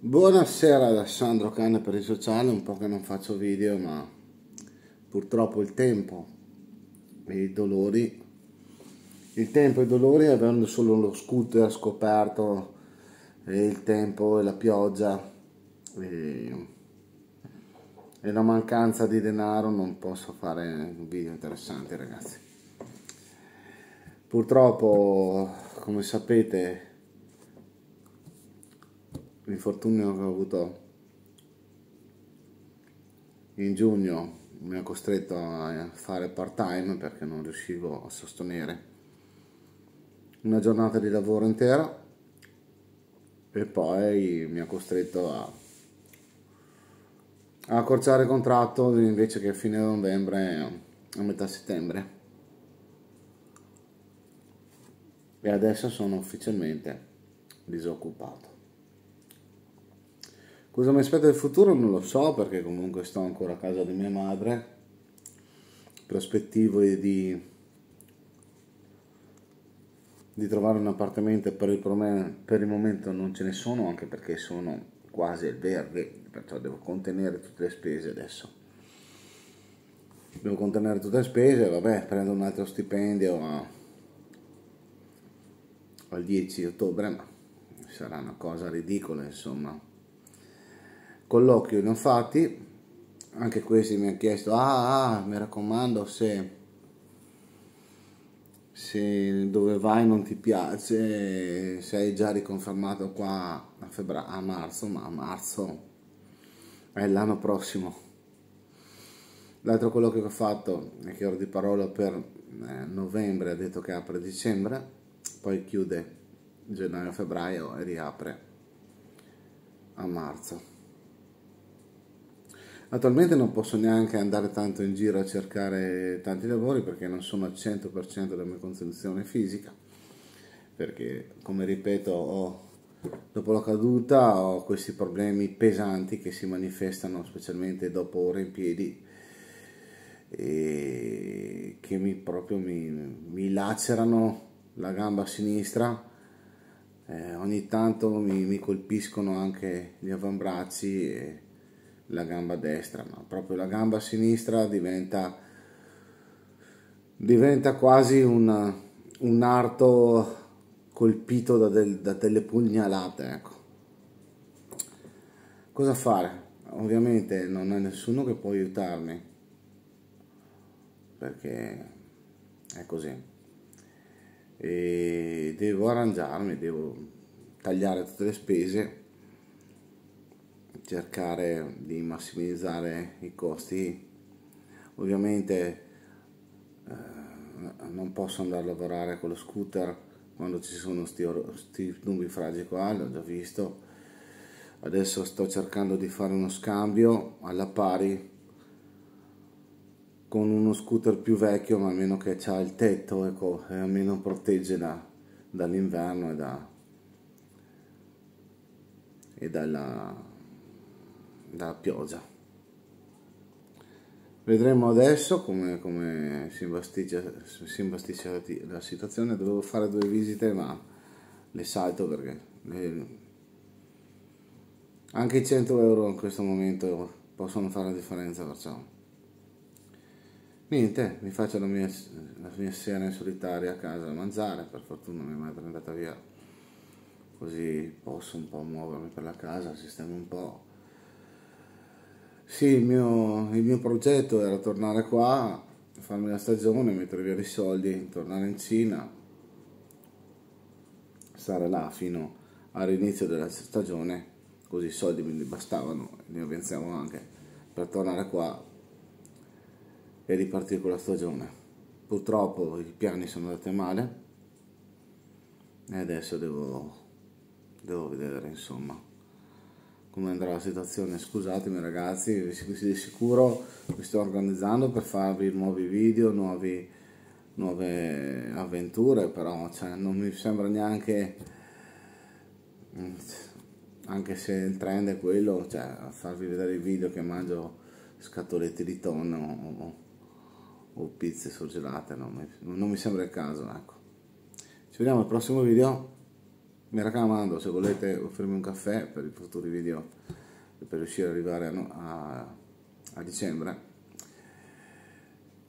Buonasera da Sandro Canne per il sociale, un po' che non faccio video ma purtroppo il tempo e i dolori, il tempo e i dolori avendo solo lo scooter scoperto e il tempo e la pioggia e, e la mancanza di denaro non posso fare video interessanti ragazzi. Purtroppo come sapete l'infortunio che ho avuto in giugno mi ha costretto a fare part time perché non riuscivo a sostenere una giornata di lavoro intera e poi mi ha costretto a, a accorciare il contratto invece che a fine novembre a metà settembre. E adesso sono ufficialmente disoccupato Cosa mi aspetta il futuro non lo so perché comunque sto ancora a casa di mia madre. Prospettivo di, di trovare un appartamento per il, per il momento non ce ne sono anche perché sono quasi al verde, perciò devo contenere tutte le spese adesso. Devo contenere tutte le spese, vabbè, prendo un altro stipendio a, al 10 ottobre, ma sarà una cosa ridicola, insomma colloquio ne ho fatti, anche questi mi hanno chiesto, ah, ah, mi raccomando se, se dove vai non ti piace, sei già riconfermato qua a, febbraio, a marzo, ma a marzo è l'anno prossimo. L'altro colloquio che ho fatto è che ero di parola per eh, novembre, ha detto che apre dicembre, poi chiude gennaio-febbraio e riapre a marzo. Attualmente non posso neanche andare tanto in giro a cercare tanti lavori perché non sono al 100% della mia condizione fisica, perché come ripeto ho, dopo la caduta ho questi problemi pesanti che si manifestano specialmente dopo ore in piedi e che mi, proprio mi, mi lacerano la gamba sinistra. Eh, ogni tanto mi, mi, colpiscono anche gli avambracci e, la gamba destra, ma proprio la gamba sinistra diventa, diventa quasi una, un arto colpito da, del, da delle pugnalate. Ecco. Cosa fare? Ovviamente non è nessuno che può aiutarmi, perché è così. E devo arrangiarmi, devo tagliare tutte le spese cercare di massimizzare i costi. Ovviamente eh, non posso andare a lavorare con lo scooter quando ci sono questi nubifragi qua l'ho già visto. Adesso sto cercando di fare uno scambio alla pari con uno scooter più vecchio ma almeno che ha il tetto ecco, e almeno protegge da, dall'inverno e, da, e dalla dalla pioggia. Vedremo adesso come, come si, imbastisce, si imbastisce la situazione. Dovevo fare due visite ma le salto perché le... anche i 100 euro in questo momento possono fare la differenza perciò. Niente, mi faccio la mia, la mia sera in solitaria a casa a mangiare, per fortuna mia madre è andata via, così posso un po' muovermi per la casa, sistemo un po' Sì, il mio, il mio progetto era tornare qua, farmi la stagione, mettere via i soldi, tornare in Cina, stare là fino all'inizio della stagione, così i soldi mi bastavano, li avanziamo anche per tornare qua e ripartire con la stagione. Purtroppo i piani sono andati male e adesso devo, devo vedere insomma come andrà la situazione. Scusatemi ragazzi, di sicuro mi sto organizzando per farvi nuovi video, nuovi, nuove avventure, però cioè, non mi sembra neanche, anche se il trend è quello, cioè, farvi vedere i video che mangio scatolette di tonno o, o pizze surgelate, mi, non mi sembra il caso. Ecco. Ci vediamo al prossimo video. Mi raccomando se volete offrirmi un caffè per i futuri video per riuscire ad arrivare a, a, a dicembre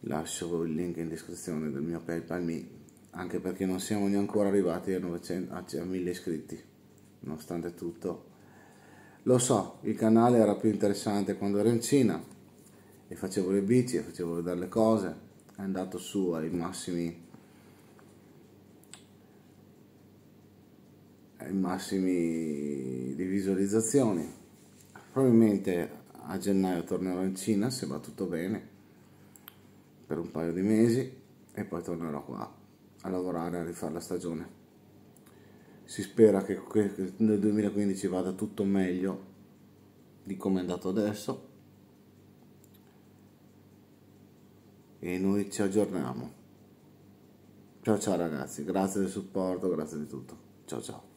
lascio il link in descrizione del mio paypal me anche perché non siamo neanche arrivati a, 900, a 1000 iscritti. Nonostante tutto lo so il canale era più interessante quando ero in Cina e facevo le bici e facevo vedere le cose è andato su ai massimi ai massimi di visualizzazioni. Probabilmente a gennaio tornerò in Cina se va tutto bene per un paio di mesi e poi tornerò qua a lavorare a rifare la stagione. Si spera che nel 2015 vada tutto meglio di come è andato adesso. E noi ci aggiorniamo. Ciao ciao ragazzi. Grazie del supporto grazie di tutto. Ciao ciao